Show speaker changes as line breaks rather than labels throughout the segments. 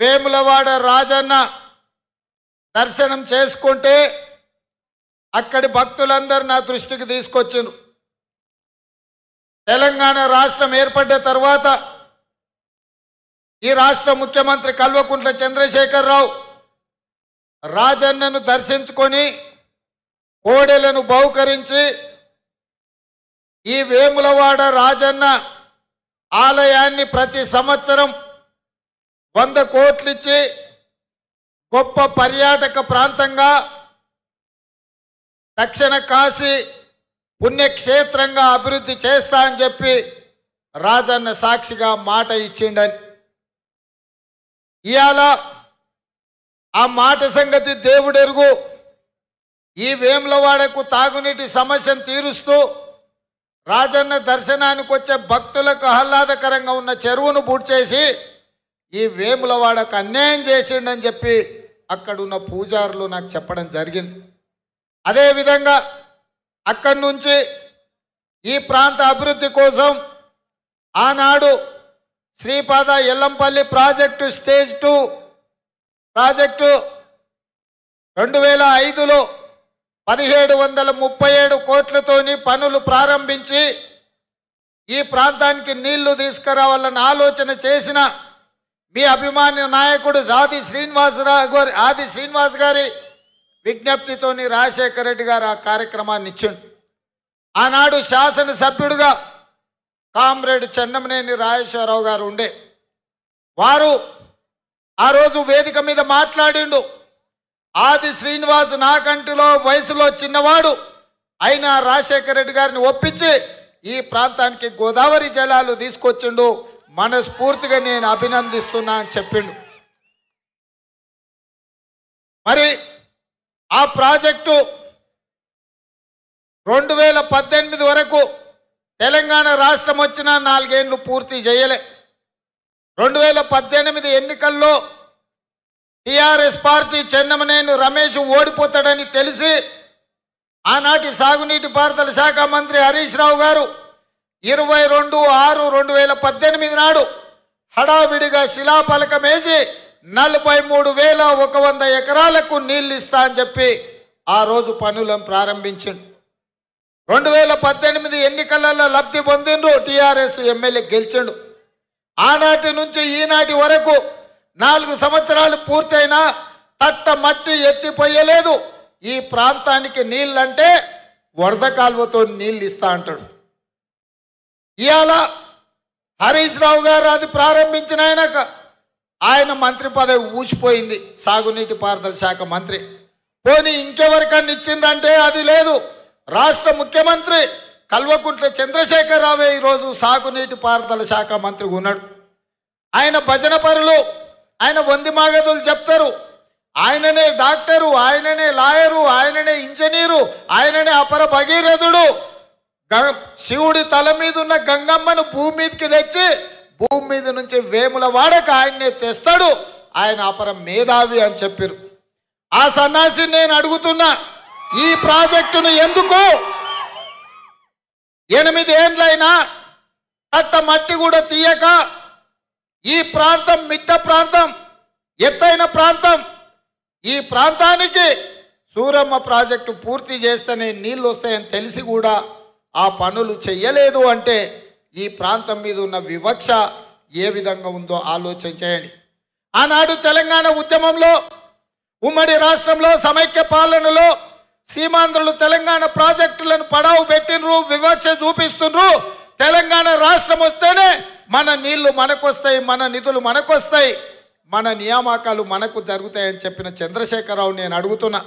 వేములవాడ రాజన్న దర్శనం చేసుకుంటే అక్కడి భక్తులందరూ నా దృష్టికి తీసుకొచ్చారు తెలంగాణ రాష్ట్రం ఏర్పడ్డ తర్వాత ఈ రాష్ట్ర ముఖ్యమంత్రి కల్వకుంట్ల చంద్రశేఖరరావు రాజన్నను దర్శించుకొని కోడెలను బహుకరించి ఈ వేములవాడ రాజన్న ఆలయాన్ని ప్రతి సంవత్సరం వంద కోట్లిచ్చి గొప్ప పర్యాటక ప్రాంతంగా దక్షిణ కాశీ పుణ్యక్షేత్రంగా అభివృద్ధి చేస్తా అని చెప్పి రాజన్న సాక్షిగా మాట ఇచ్చిండని. ఇవాళ ఆ మాట సంగతి దేవుడెరుగు. ఈ వేములవాడకు తాగునీటి సమస్యను తీరుస్తూ రాజన్న దర్శనానికి వచ్చే భక్తులకు ఆహ్లాదకరంగా ఉన్న చెరువును చేసి ఈ వేములవాడకు అన్యాయం చేసిండని చెప్పి అక్కడున్న పూజారులు నాకు చెప్పడం జరిగింది. అదేవిధంగా అక్కడి నుంచి ఈ ప్రాంత అభివృద్ధి కోసం ఆనాడు Sripada Yellampalli project stage two project రెండు వేల ఐదులో పదిహేడు వందల ముప్పై ఏడు కోట్లతోని పనులు ప్రారంభించి ఈ ప్రాంతానికి నీళ్ళు తీసుకురావాలని ఆలోచన చేసిన మీ అభిమాన్య నాయకుడు ఆది శ్రీనివాసరావు గారి ఆది శ్రీనివాస్ గారి విజ్ఞప్తితోని రాజశేఖర రెడ్డి గారు ఆ కార్యక్రమాన్ని ఇచ్చిండు. ఆనాడు శాసనసభ్యుడిగా కామ్రేడ్ చెన్నమనేని రాజేశ్వరరావు గారు ఉండే. వారు ఆ రోజు వేదిక మీద మాట్లాడిండు. ఆది శ్రీనివాస్ నాకంటిలో వయసులో చిన్నవాడు అయినా రాజశేఖర రెడ్డి గారిని ఒప్పించి ఈ ప్రాంతానికి గోదావరి జలాలు తీసుకొచ్చిండు. మనస్ఫూర్తిగా నేను అభినందిస్తున్నా అని చెప్పిండు. మరి ఆ ప్రాజెక్టు రెండు వేల పద్దెనిమిది వరకు తెలంగాణ రాష్ట్రం వచ్చిన నాలుగేళ్ళు పూర్తి చేయలే. రెండు వేల పద్దెనిమిది ఎన్నికల్లో టిఆర్ఎస్ పార్టీ చెన్నమనేని రమేష్ ఓడిపోతాడని తెలిసి ఆనాటి సాగునీటి పారుదల శాఖ మంత్రి హరీష్ రావు గారు ఇరవై రెండు ఆరు రెండు వేల పద్దెనిమిది నాడు హడావిడిగా శిలాఫలకం వేసి నలభై మూడు వేల ఒక వంద ఎకరాలకు నీళ్ళు ఇస్తా అని చెప్పి ఆ రోజు పనులను ప్రారంభించిండు. రెండు వేల పద్దెనిమిది ఎన్నికలలో లబ్ధి పొందిండ్రు టీఆర్ఎస్ ఎమ్మెల్యే గెలిచిండు. ఆనాటి నుంచి ఈనాటి వరకు నాలుగు సంవత్సరాలు పూర్తయినా తట్ట మట్టి ఎత్తిపోయలేదు. ఈ ప్రాంతానికి నీళ్ళంటే వరద కాలువతో నీళ్ళు ఇస్తా అంటాడు. ఇవాళ హరీష్ రావు గారు అది ప్రారంభించిన ఆయనక ఆయన మంత్రి పదవి ఊసిపోయింది సాగునీటి పారుదల శాఖ మంత్రి. పోనీ ఇంకెవరికన్నా ఇచ్చిందంటే అది లేదు. రాష్ట్ర ముఖ్యమంత్రి కల్వకుంట్ల చంద్రశేఖరరావే ఈరోజు సాగునీటి పారుదల శాఖ మంత్రి ఉన్నాడు. ఆయన భజన పరులు ఆయన వంది మాగదులు చెప్తారు. ఆయననే డాక్టరు ఆయననే లాయరు ఆయననే ఇంజనీరు ఆయననే అపర భగీరథుడు. శివుడి తల మీద ఉన్న గంగమ్మను భూమి మీదకి తెచ్చి భూమి మీద నుంచి వేముల వాడక ఆయన్నే తెస్తాడు. ఆయన అపర మేధావి అని చెప్పారు. ఆ సన్నాసిని నేను అడుగుతున్నా ఈ ప్రాజెక్టును ఎందుకు? ఎనిమిది ఏండ్లైనా అట్ట మట్టి కూడా తీయక ఈ ప్రాంతం మిట్ట ప్రాంతం ఎత్తైన ప్రాంతం ఈ ప్రాంతానికి సూరమ్మ ప్రాజెక్టు పూర్తి చేస్తేనే నీళ్ళు వస్తాయని తెలిసి కూడా ఆ పనులు చేయలేదు అంటే ఈ ప్రాంతం మీద ఉన్న వివక్ష ఏ విధంగా ఉందో ఆలోచన చేయండి. ఆనాడు తెలంగాణ ఉద్యమంలో ఉమ్మడి రాష్ట్రంలో సమైక్య పాలనలో సీమాంధ్రులు తెలంగాణ ప్రాజెక్టులను పడావు పెట్టినరు వివక్ష చూపిస్తుండ్రు. తెలంగాణ రాష్ట్రం వస్తేనే మన నీళ్ళు మనకొస్తాయి మన నిధులు మనకొస్తాయి మన నియామకాలు మనకు జరుగుతాయని చెప్పిన చంద్రశేఖరరావు నేను అడుగుతున్నా.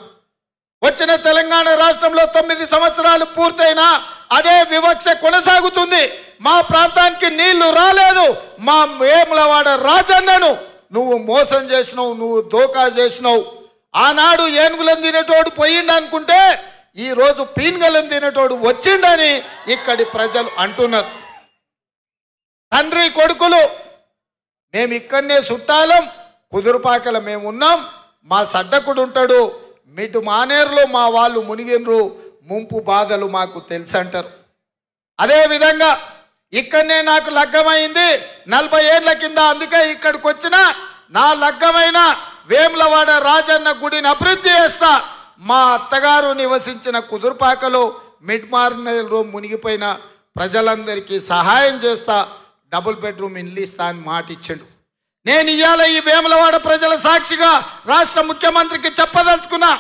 వచ్చిన తెలంగాణ రాష్ట్రంలో తొమ్మిది సంవత్సరాలు పూర్తయినా అదే వివక్ష కొనసాగుతుంది. మా ప్రాంతానికి నీళ్ళు రాలేదు. మా వేములవాడ రాజన్నను నువ్వు మోసం చేసినావు నువ్వు దోకా చేసినావు. ఆనాడు ఏనుగులను తినేటోడు పోయిండు అనుకుంటే ఈ రోజు పీన్గలను తినేటోడు వచ్చిండని ఇక్కడి ప్రజలు అంటున్నారు. తండ్రి కొడుకులు మేము ఇక్కడనే చుట్టాలం కుదురుపాకల మేము ఉన్నాం మా సడ్డకుడు ఉంటాడు మిటు మానేరులో మా వాళ్ళు మునిగినరు ముంపు బాధలు మాకు తెలుసు అంటారు అదే విధంగా ఇక్కడనే నాకు లగ్గమైంది నలభై ఏళ్ళ కింద అందుకే ఇక్కడికి వచ్చిన నా లగ్గమైన వేములవాడ రాజన్న గుడిని అభివృద్ధి చేస్తా. మా అత్తగారు నివసించిన కుదురుపాకలో మిడ్ మార్నెల్లో మునిగిపోయిన ప్రజలందరికీ సహాయం చేస్తా. డబుల్ బెడ్రూమ్ ఇల్లు ఇస్తా అని మాట ఇచ్చాడు నేను ఇవాళ ఈ వేములవాడ ప్రజల సాక్షిగా రాష్ట్ర ముఖ్యమంత్రికి చెప్పదలుచుకున్నా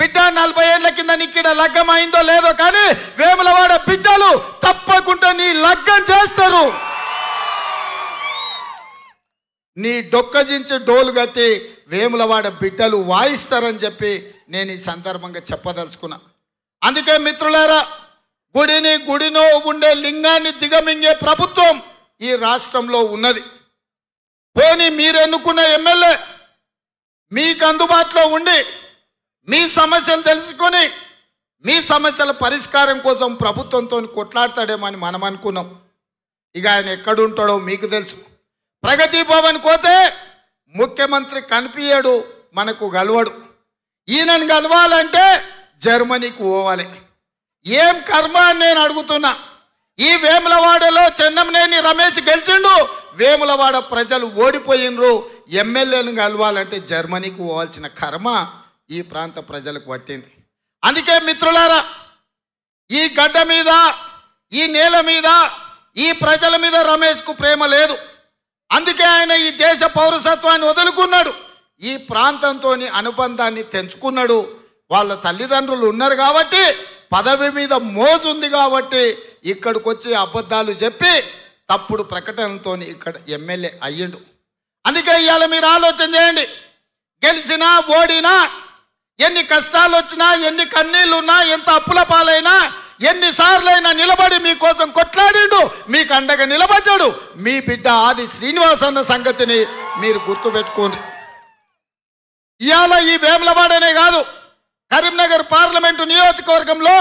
బిడ్డ నలభై ఏళ్ళ కింద నీకిడ లగ్గం అయిందో లేదో కానీ వేములవాడ బిడ్డలు తప్పకుండా నీ లగ్గం చేస్తారు. నీ డొక్కజించి డోలు కట్టి వేములవాడ బిడ్డలు వాయిస్తారని చెప్పి నేను ఈ సందర్భంగా చెప్పదలుచుకున్నా. అందుకే మిత్రులారా గుడిని గుడిలో ఉండే లింగాన్ని దిగమింగే ప్రభుత్వం ఈ రాష్ట్రంలో ఉన్నది. పోనీ మీరు ఎన్నుకున్న ఎమ్మెల్యే మీకు అందుబాటులో ఉండి మీ సమస్యలు తెలుసుకొని మీ సమస్యల పరిష్కారం కోసం ప్రభుత్వంతో కొట్లాడతాడేమో అని మనం అనుకున్నాం. ఇక ఆయన ఎక్కడుంటాడో మీకు తెలుసు. ప్రగతి భవన్ పోతే ముఖ్యమంత్రి కనిపించాడు మనకు గలవడు. ఈయనను గలవాలంటే జర్మనీకి పోవాలి. ఏం కర్మ అని నేను అడుగుతున్నా. ఈ వేములవాడలో చెన్నంనేని రమేష్ గెలిచిండు వేములవాడ ప్రజలు ఓడిపోయినరు. ఎమ్మెల్యేలను కలవాలంటే జర్మనీకి పోవాల్సిన కర్మ ఈ ప్రాంత ప్రజలకు పట్టింది. అందుకే మిత్రులారా ఈ గడ్డ మీద ఈ నేల మీద ఈ ప్రజల మీద రమేష్కు ప్రేమ లేదు. అందుకే ఆయన ఈ దేశ పౌరసత్వాన్ని వదులుకున్నాడు. ఈ ప్రాంతంతో అనుబంధాన్ని తెంచుకున్నాడు. వాళ్ళ తల్లిదండ్రులు ఉన్నారు కాబట్టి పదవి మీద మోజు ఉంది కాబట్టి ఇక్కడికి వచ్చి అబద్ధాలు చెప్పి తప్పుడు ప్రకటనతో ఇక్కడ ఎమ్మెల్యే అయ్యిండు. అందుకే ఇవాళ మీరు ఆలోచన చేయండి. గెలిచినా ఓడినా ఎన్ని కష్టాలు వచ్చినా ఎన్ని కన్నీళ్ళున్నా ఎంత అప్పుల పాలైనా ఎన్నిసార్లైనా నిలబడి మీకోసం కొట్లాడిండు మీకు అండగా నిలబడ్డాడు. మీ బిడ్డ ఆది శ్రీనివాస్ అన్న సంగతిని మీరు గుర్తుపెట్టుకోండి. ఇవాళ ఈ వేములవాడనే కాదు కరీంనగర్ పార్లమెంటు నియోజకవర్గంలో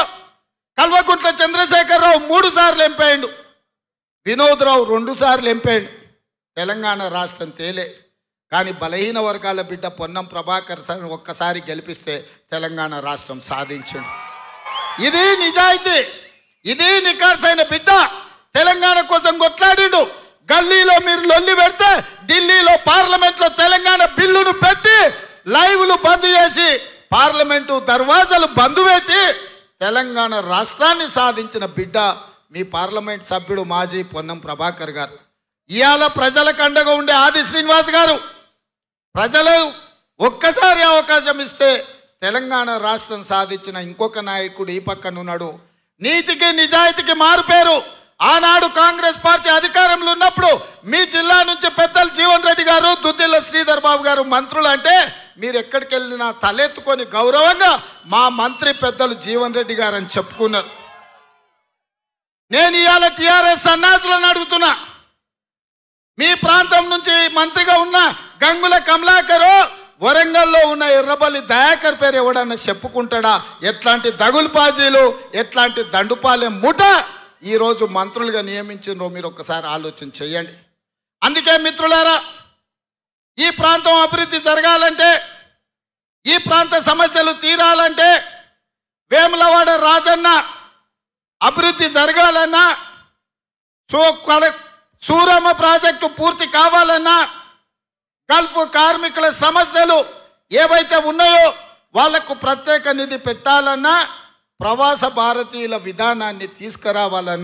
కల్వకుంట్ల చంద్రశేఖరరావు మూడు సార్లు ఎంపైండు వినోద్ రావు ఎంపాడు. తెలంగాణ రాష్ట్రం తేలే. కానీ బలహీన వర్గాల బిడ్డ పొన్నం ప్రభాకర్ సార్ ఒక్కసారి గెలిపిస్తే తెలంగాణ రాష్ట్రం సాధించిండు. ఇది నిజాయితీ. ఇది నికార్సైన బిడ్డ. తెలంగాణ కోసం కొట్లాడిండు. గల్లీలో మీరు లొల్లి పెడితే ఢిల్లీలో పార్లమెంట్లో తెలంగాణ బిల్లును పెట్టి లైవ్లు బంద్ చేసి పార్లమెంటు దర్వాజాలు బంద్ పెట్టి తెలంగాణ రాష్ట్రాన్ని సాధించిన బిడ్డ మీ పార్లమెంట్ సభ్యుడు మాజీ పొన్నం ప్రభాకర్ గారు. ఇవాళ ప్రజలకు అండగా ఉండే ఆది శ్రీనివాస్ గారు. ప్రజలు ఒక్కసారి అవకాశం ఇస్తే తెలంగాణ రాష్ట్రం సాధించిన ఇంకొక నాయకుడు ఈ పక్కన ఉన్నాడు. నీతికి నిజాయితీకి మారుపేరు. ఆనాడు కాంగ్రెస్ పార్టీ అధికారంలో ఉన్నప్పుడు మీ జిల్లా నుంచి పెద్దలు జీవన్ రెడ్డి గారు దుద్దిల్ల శ్రీధర్ బాబు గారు మంత్రులు అంటే మీరు ఎక్కడికి వెళ్ళినా తలెత్తుకొని గౌరవంగా మా మంత్రి పెద్దలు జీవన్ రెడ్డి గారు అని చెప్పుకున్నారు. నేను ఇవాళ టీఆర్ఎస్ సన్నాసులను అడుగుతున్నా. మీ ప్రాంతం నుంచి మంత్రిగా ఉన్న గంగుల కమలాకరు వరంగల్లో ఉన్న ఎర్రబల్లి దయాకర్ పేరు ఎవడన్నా చెప్పుకుంటాడా? ఎట్లాంటి దగులుపాజీలు ఎట్లాంటి దండుపాలెం ముఠ ఈరోజు మంత్రులుగా నియమించిండ్రో మీరు ఒక్కసారి ఆలోచన చేయండి. అందుకే మిత్రులారా ఈ ప్రాంతం అభివృద్ధి జరగాలంటే ఈ ప్రాంత సమస్యలు తీరాలంటే వేములవాడ రాజన్న అభివృద్ధి జరగాలన్నా సో సూరమ్మ ప్రాజెక్టు పూర్తి కావాలన్నా గల్ఫ్ కార్మికుల సమస్యలు ఏవైతే ఉన్నాయో వాళ్ళకు ప్రత్యేక నిధి పెట్టాలన్నా ప్రవాస భారతీయుల విధానాన్ని తీసుకురావాలన్నా